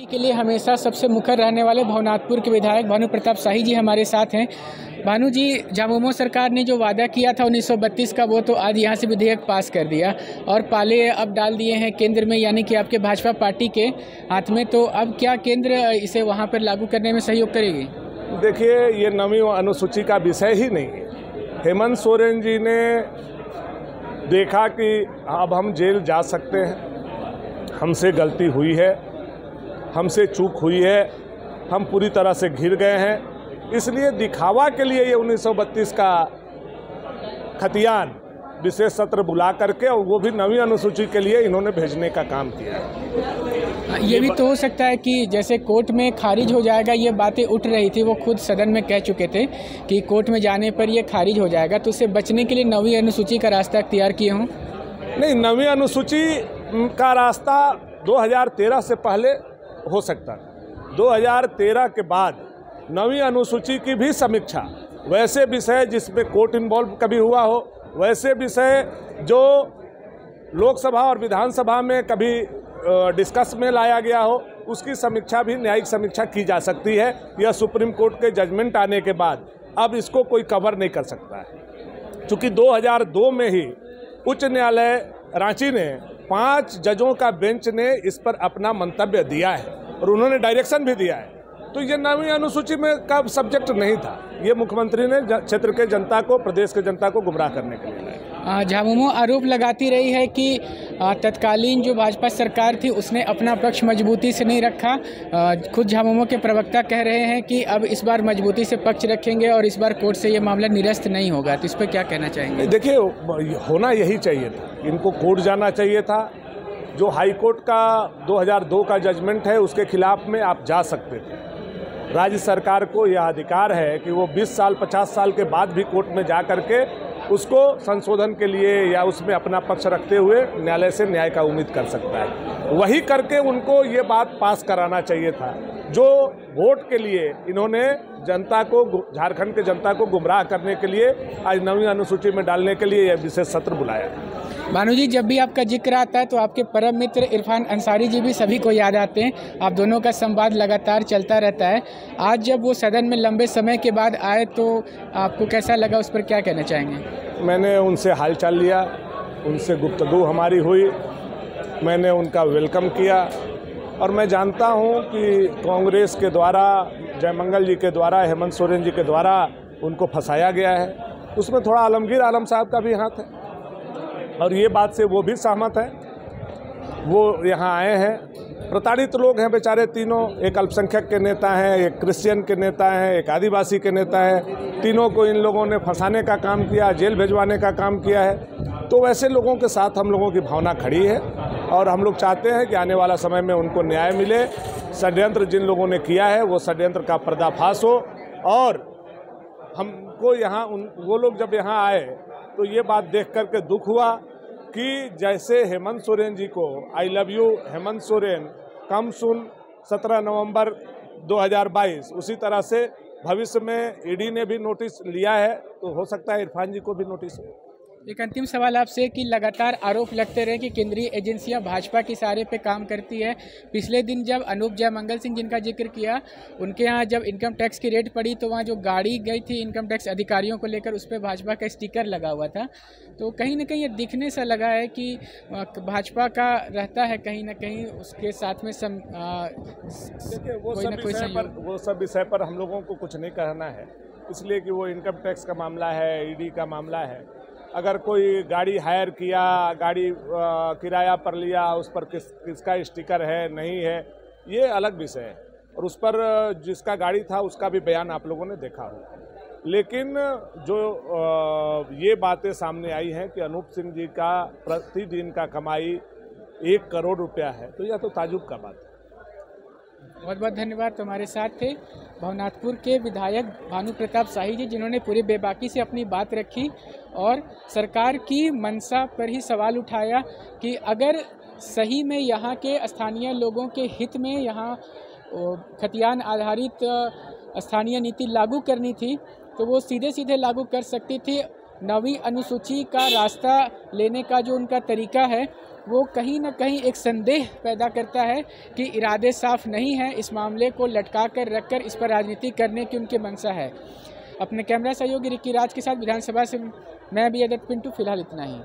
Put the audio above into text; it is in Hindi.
के लिए हमेशा सबसे मुखर रहने वाले भवनाथपुर के विधायक भानु प्रताप शाही जी हमारे साथ हैं। भानु जी झामुमो सरकार ने जो वादा किया था 1932 का, वो तो आज यहाँ से विधेयक पास कर दिया और पाले अब डाल दिए हैं केंद्र में, यानी कि आपके भाजपा पार्टी के हाथ में। तो अब क्या केंद्र इसे वहाँ पर लागू करने में सहयोग करेगी? देखिए, ये नवी अनुसूची का विषय ही नहीं है। हेमंत सोरेन जी ने देखा कि अब हम जेल जा सकते हैं। हमसे गलती हुई है। हमसे चूक हुई है। हम पूरी तरह से घिर गए हैं। इसलिए दिखावा के लिए ये 1932 का खतियान विशेष सत्र बुला करके और वो भी नवी अनुसूची के लिए इन्होंने भेजने का काम किया। है ये भी तो हो सकता है कि जैसे कोर्ट में खारिज हो जाएगा ये बातें उठ रही थी वो खुद सदन में कह चुके थे कि कोर्ट में जाने पर ये खारिज हो जाएगा। तो उससे बचने के लिए नवी अनुसूची का रास्ता अख्तियार किए हों? नहीं नवी अनुसूची का रास्ता 2013 से पहले हो सकता था। 2013 के बाद नवी अनुसूची की भी समीक्षा, वैसे विषय जिसमें कोर्ट इन्वॉल्व कभी हुआ हो, वैसे विषय जो लोकसभा और विधानसभा में कभी डिस्कस में लाया गया हो, उसकी समीक्षा भी, न्यायिक समीक्षा की जा सकती है। यह सुप्रीम कोर्ट के जजमेंट आने के बाद अब इसको कोई कवर नहीं कर सकता है। चूँकि 2002 में ही उच्च न्यायालय, रांची ने पाँच जजों का बेंच ने इस पर अपना मंतव्य दिया है और उन्होंने डायरेक्शन भी दिया है। तो ये नवी अनुसूची में का सब्जेक्ट नहीं था। ये मुख्यमंत्री ने क्षेत्र के जनता को प्रदेश के जनता को गुमराह करने के लिए झामुमो आरोप लगाती रही है कि तत्कालीन जो भाजपा सरकार थी उसने अपना पक्ष मजबूती से नहीं रखा। खुद झामुमो के प्रवक्ता कह रहे हैं कि अब इस बार मजबूती से पक्ष रखेंगे और इस बार कोर्ट से ये मामला निरस्त नहीं होगा। तो इस पर क्या कहना चाहेंगे? देखिए होना यही चाहिए था। इनको कोर्ट जाना चाहिए था। जो हाई कोर्ट का 2002 का जजमेंट है उसके खिलाफ में आप जा सकते थे। राज्य सरकार को यह अधिकार है कि वो 20 साल 50 साल के बाद भी कोर्ट में जा करके उसको संशोधन के लिए या उसमें अपना पक्ष रखते हुए न्यायालय से न्याय का उम्मीद कर सकता है। वही करके उनको ये बात पास कराना चाहिए था। जो वोट के लिए इन्होंने जनता को झारखंड के जनता को गुमराह करने के लिए आज नवी अनुसूची में डालने के लिए यह विशेष सत्र बुलाया। भानु जी, जब भी आपका ज़िक्र आता है तो आपके परम मित्र इरफान अंसारी जी भी सभी को याद आते हैं। आप दोनों का संवाद लगातार चलता रहता है। आज जब वो सदन में लंबे समय के बाद आए तो आपको कैसा लगा, उस पर क्या कहना चाहेंगे? मैंने उनसे हालचाल लिया, उनसे गुप्तगु हमारी हुई, मैंने उनका वेलकम किया। और मैं जानता हूँ कि कांग्रेस के द्वारा, जयमंगल जी के द्वारा, हेमंत सोरेन जी के द्वारा उनको फंसाया गया है। उसमें थोड़ा आलमगीर आलम साहब का भी हाथ है। और ये बात से वो भी सहमत है। वो यहाँ आए हैं। प्रताड़ित लोग हैं बेचारे तीनों। एक अल्पसंख्यक के नेता हैं, एक क्रिश्चियन के नेता हैं, एक आदिवासी के नेता हैं। तीनों को इन लोगों ने फंसाने का काम किया, जेल भिजवाने का काम किया है। तो वैसे लोगों के साथ हम लोगों की भावना खड़ी है और हम लोग चाहते हैं कि आने वाला समय में उनको न्याय मिले। षड्यंत्र जिन लोगों ने किया है, वो षड्यंत्र का पर्दाफाश हो और हमको यहाँ उन, वो लोग जब यहाँ आए तो ये बात देख करके दुख हुआ कि जैसे हेमंत सोरेन जी को I love you Hemant Soren, कम सुन 17 नवंबर 2022 उसी तरह से भविष्य में ईडी ने भी नोटिस लिया है तो हो सकता है इरफान जी को भी नोटिस एक अंतिम सवाल आपसे कि लगातार आरोप लगते रहे कि केंद्रीय एजेंसियाँ भाजपा के सहारे पे काम करती है। पिछले दिन जब अनूप जयमंगल सिंह जिनका ज़िक्र किया उनके यहाँ जब इनकम टैक्स की रेट पड़ी तो वहाँ जो गाड़ी गई थी इनकम टैक्स अधिकारियों को लेकर उस पर भाजपा का स्टिकर लगा हुआ था। तो कहीं ना कहीं ये दिखने से लगा है कि भाजपा का रहता है कहीं ना कहीं उसके साथ में सम देखिए वो सब विषय पर वो सब विषय पर हम लोगों को कुछ नहीं कहना है। इसलिए कि वो इनकम टैक्स का मामला है ईडी का मामला है। अगर कोई गाड़ी हायर किया, गाड़ी किराया पर लिया, उस पर किस, किसका स्टिकर है, नहीं है, ये अलग विषय है। और उस पर, जिसका गाड़ी था, उसका भी बयान आप लोगों ने देखा हो। लेकिन जो ये बातें सामने आई हैं कि अनूप सिंह जी का प्रतिदिन का कमाई एक करोड़ रुपया है तो यह तो ताजुब का बात है। बहुत बहुत धन्यवाद तुम्हारे साथ थे। भवनाथपुर के विधायक भानु प्रताप शाही जी, जिन्होंने पूरी बेबाकी से अपनी बात रखी और सरकार की मंशा पर ही सवाल उठाया कि अगर सही में यहाँ के स्थानीय लोगों के हित में यहाँ खतियान आधारित स्थानीय नीति लागू करनी थी तो वो सीधे सीधे लागू कर सकती थी। नवी अनुसूची का रास्ता लेने का जो उनका तरीका है वो कहीं ना कहीं एक संदेह पैदा करता है कि इरादे साफ़ नहीं हैं, इस मामले को लटका कर रख कर इस पर राजनीति करने की उनकी मंशा है। अपने कैमरा सहयोगी रिक्की राज के साथ विधानसभा से मैं भी अदत पिंटू, फ़िलहाल इतना ही।